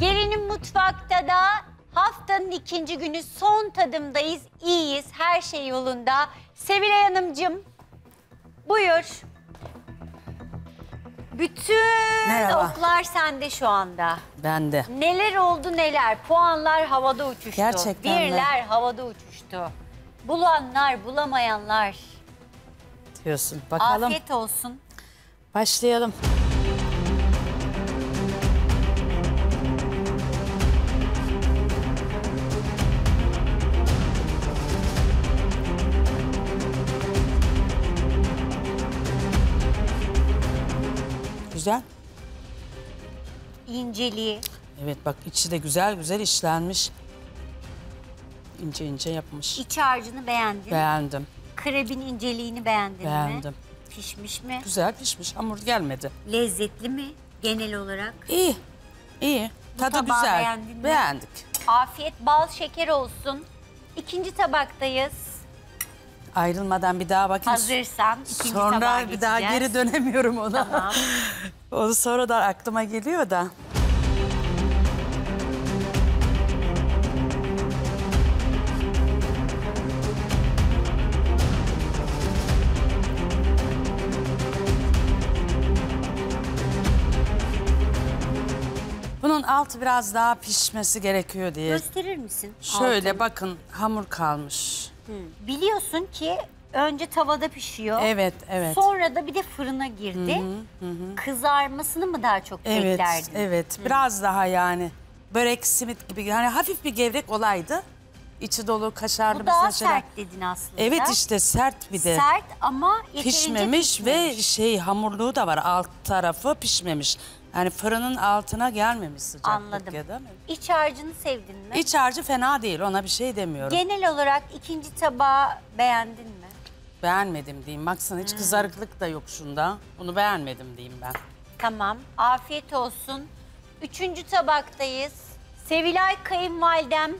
Gelinin mutfakta da haftanın ikinci günü son tadımdayız. İyiyiz, her şey yolunda. Sevilay Hanımcığım, buyur. Bütün Merhaba. oklar sende şu anda. Ben de. Neler oldu neler. Puanlar havada uçuştu. Gerçekten mi? Birler havada uçuştu. Bulanlar, bulamayanlar. Diyorsun. Bakalım. Afiyet olsun. Başlayalım. Güzel. İnceliği. Evet bak içi de güzel güzel işlenmiş. İnce ince yapmış. İç harcını beğendin. Beğendim. Krebin inceliğini beğendin mi? Beğendim. Pişmiş mi? Güzel pişmiş. Hamur gelmedi. Lezzetli mi genel olarak? İyi. İyi. Tadı tabağı güzel. beğendin mi? Beğendik. Afiyet bal şeker olsun. İkinci tabaktayız. Ayrılmadan bir daha bakayım. Hazırsan ikinci tabağa Sonra bir daha geçeceğiz. geri dönemiyorum ona. Tamam. Onu sonra da aklıma geliyor da. Bunun altı biraz daha pişmesi gerekiyor diye. Gösterir misin? Şöyle altını? bakın hamur kalmış. Biliyorsun ki önce tavada pişiyor. Evet, evet. Sonra da bir de fırına girdi. Kızarmasını mı daha çok Evet, beklerdin? evet. Biraz daha yani börek, simit gibi yani hafif bir gevrek olaydı. İçi dolu kaşarlı Bu daha mesela. sert dedin aslında. Evet işte sert bir de. Sert ama yeterince pişmemiş ve pişmemiş. şey hamurluğu da var. Alt tarafı pişmemiş. Yani fırının altına gelmemiş sıcaklık Anladım. ya da? İç harcını sevdin mi? İç harcı fena değil ona bir şey demiyorum. Genel olarak ikinci tabağı beğendin mi? Beğenmedim diyeyim. Baksana Hmm. hiç kızarıklık da yok şunda. Bunu beğenmedim diyeyim ben. Tamam. Afiyet olsun. Üçüncü tabaktayız. Sevilay kayınvalidem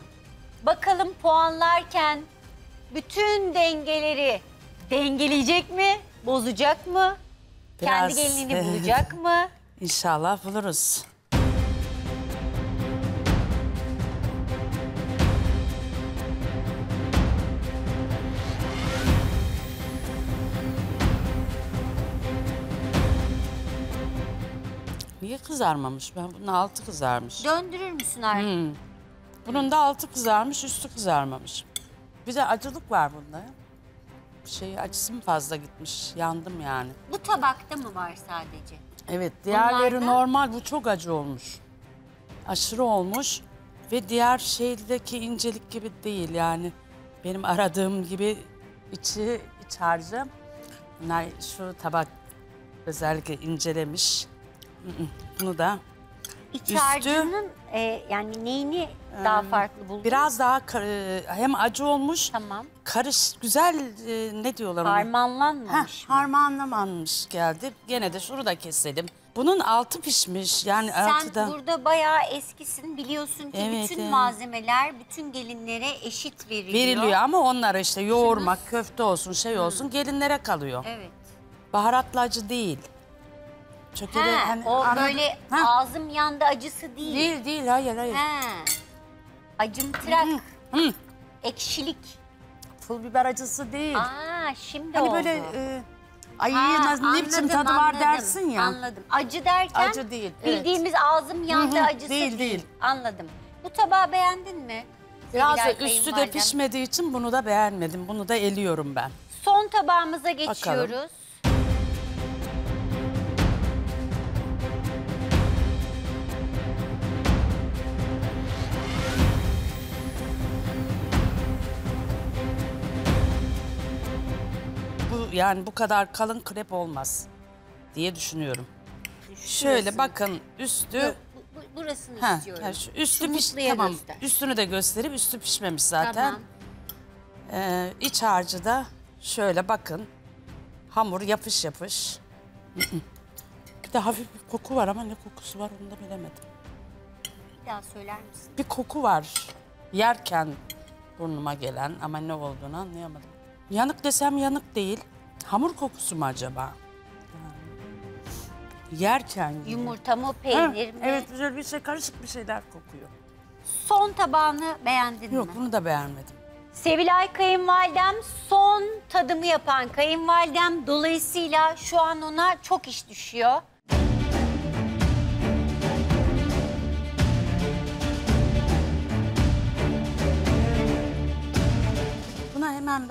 bakalım puanlarken bütün dengeleri dengeleyecek mi? Bozacak mı? Kendi Biraz- gelinini bulacak mı? İnşallah buluruz. Niye kızarmamış? Ben bunun altı kızarmış. Döndürür müsün artık? Bunun da altı kızarmış, üstü kızarmamış. Bir de acılık var bunda. Şey acısı mı fazla gitmiş? Yandım yani. Bu tabakta mı var sadece? Evet, diğerleri Bunlarda- normal. Bu çok acı olmuş. Aşırı olmuş ve diğer şeydeki incelik gibi değil yani. Benim aradığım gibi içi, iç harcı. Bunlar şu tabak özellikle incelemiş. Hı. Bunu da İç Üstü- harcının e, yani neyini daha farklı buldun? biraz daha kar- hem acı olmuş, Tamam. karış, güzel e, ne diyorlar ona? Harmanlanmamış Heh, mı? harmanlamanmış geldi. Gene de şunu da keselim. Bunun altı pişmiş yani altı Sen da. burada bayağı eskisin. Biliyorsun ki Evet, bütün evet. malzemeler bütün gelinlere eşit veriliyor. Veriliyor ama onlara işte yoğurmak, köfte olsun, şey olsun gelinlere kalıyor. Evet. Baharatlı acı değil. Çökele, Ha, hani o anladın- böyle Ha, ağzım yandı acısı değil. Değil değil hayır hayır. Ha. Acımtırak. Hı. Ekşilik. Pul biber acısı değil. Aa şimdi hani oldu. böyle e, ay Ha, nasıl- ne biçim anladım, tadı var anladım, dersin ya. Anladım. Acı derken Acı değil, evet. bildiğimiz ağzım yandı Hı hı, acısı değil, değil, değil. Anladım. Bu tabağı beğendin mi? Biraz da Sevilay üstü de kayınvalidem? pişmediği için bunu da beğenmedim. Bunu da eliyorum ben. Son tabağımıza geçiyoruz. Yani bu kadar kalın krep olmaz diye düşünüyorum. Şöyle bakın üstü Yok, bu- bu- burasını Ha, istiyorum. ha, şu üstü Şu piş tamam. göster. Üstünü de gösterip üstü pişmemiş zaten. Tamam. Ee, iç harcı da şöyle bakın. Hamur yapış yapış. Bir de hafif bir koku var ama ne kokusu var onu da bilemedim. Bir daha söyler misin? Bir koku var. Yerken burnuma gelen ama ne olduğunu anlayamadım. Yanık desem yanık değil. Hamur kokusu mu acaba? Yerken gibi. Yumurta mı, peynir mi? Evet güzel bir şey karışık bir şeyler kokuyor. Son tabağını beğendin Yok mi? bunu da beğenmedim. Sevilay kayınvalidem son tadımı yapan kayınvalidem. Dolayısıyla şu an ona çok iş düşüyor.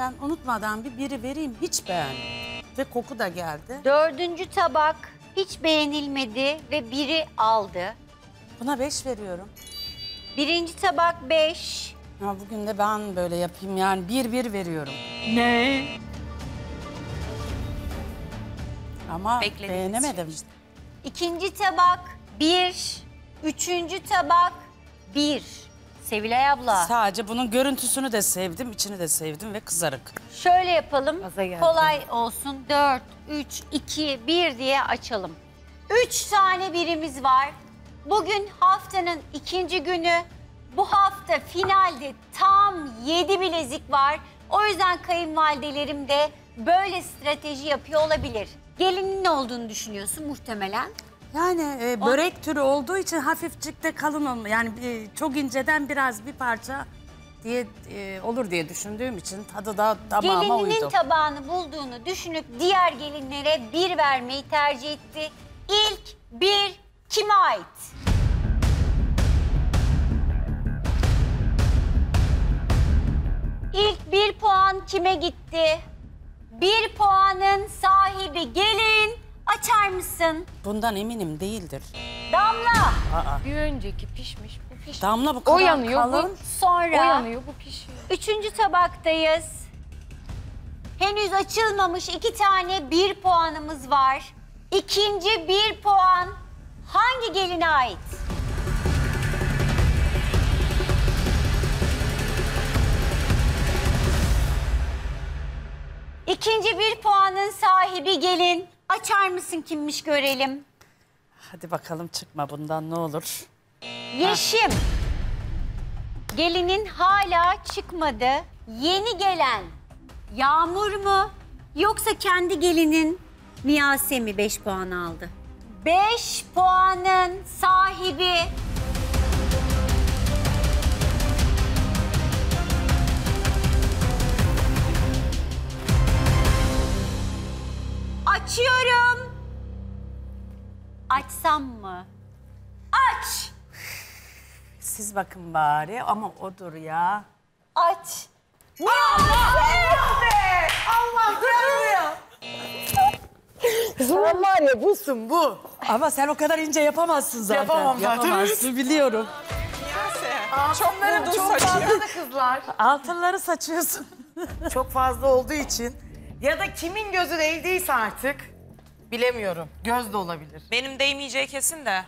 Ben unutmadan bir biri vereyim. Hiç beğenmedim. Ve koku da geldi. Dördüncü tabak hiç beğenilmedi ve biri aldı. Buna beş veriyorum. Birinci tabak beş. Ha, bugün de ben böyle yapayım yani bir bir veriyorum. Ne? Ama Beklediğimiz beğenemedim. İkinci tabak bir. Üçüncü tabak bir. Sevilay abla. Sadece bunun görüntüsünü de sevdim, içini de sevdim ve kızarık. Şöyle yapalım. Kolay olsun. 4, 3, 2, 1 diye açalım. 3 tane birimiz var. Bugün haftanın ikinci günü. Bu hafta finalde tam 7 bilezik var. O yüzden kayınvalidelerim de böyle strateji yapıyor olabilir. Gelinin ne olduğunu düşünüyorsun muhtemelen. Yani e, börek türü olduğu için hafifçik de kalın olma. Yani e, çok inceden biraz bir parça diye e, olur diye düşündüğüm için tadı da damağıma Gelininin uydu. tabağını bulduğunu düşünüp diğer gelinlere bir vermeyi tercih etti. İlk bir kime ait? İlk bir puan kime gitti? Bir puanın sahibi gelin. Açar mısın? Bundan eminim değildir. Damla. Bir önceki pişmiş bu pişmiş. Damla bu kadar O yanıyor kalın. bu. Sonra O yanıyor bu pişiyor. Üçüncü tabaktayız. Henüz açılmamış iki tane bir puanımız var. İkinci bir puan hangi geline ait? İkinci bir puanın sahibi gelin. Açar mısın kimmiş görelim. Hadi bakalım çıkma bundan ne olur. Yeşim. Gelinin hala çıkmadı. Yeni gelen Yağmur mu yoksa kendi gelinin Miyase mi 5 puan aldı? 5 puanın sahibi Açıyorum. Açsam mı? Aç. Siz bakın bari ama odur ya. Aç. Sen var ya busun bu. Ama sen o kadar ince yapamazsın zaten. Yapamam zaten. Yapamazsın biliyorum. Altınları çok fazla da kızlar. Altınları saçıyorsun. Çok fazla olduğu için. Ya da kimin gözü değdiyse artık. Bilemiyorum. Göz de olabilir. Benim değmeyeceği kesin de.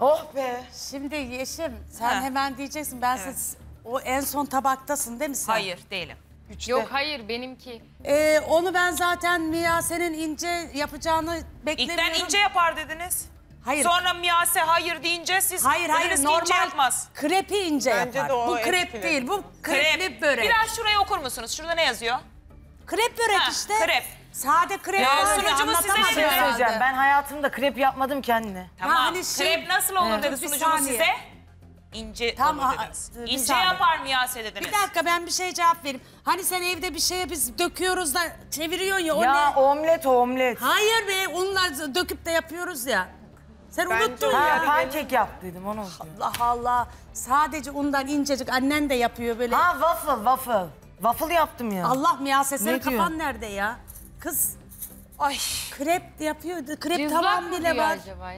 Oh be. Şimdi Yeşim sen Ha. hemen diyeceksin ben siz o en son tabaktasın değil mi sen? Hayır değilim. Üçte. Yok hayır benimki. Ee, onu ben zaten Miyase'nin ince yapacağını beklemiyorum. İlkten ince yapar dediniz. Hayır. Sonra Miyase hayır deyince siz Hayır hayır dediniz ki normal ince yapmaz. krepi ince Bence yapar. de o bu krep etkili. değil bu krepli börek. Biraz şuraya okur musunuz? Şurada ne yazıyor? Krep börek Ha, işte. krep. Sade krep Ya, sunucumuz size anlatamadım dedi? herhalde. Söyleyeceğim. Ben hayatımda krep yapmadım kendine. Tamam. hani şey- Krep nasıl olur Evet. dedi Bir sunucumuz saniye. size. İnce Tamam, olur a- dediniz. bir İnce saniye. yapar Miyase dediniz. Bir dakika ben bir şey cevap vereyim. Hani sen evde bir şeye biz döküyoruz da çeviriyorsun ya o ya ne? omlet o omlet. Hayır be onunla döküp de yapıyoruz ya. Sen unuttun Ha, ya. pankek yaptıydım onu unutuyorum. Allah Allah. Sadece undan incecik annen de yapıyor böyle. Ha waffle waffle. Waffle yaptım ya. Allah miyase senin Ne diyor? kafan nerede ya? Kız Ay. krep yapıyor. Krep mı bile var. acaba?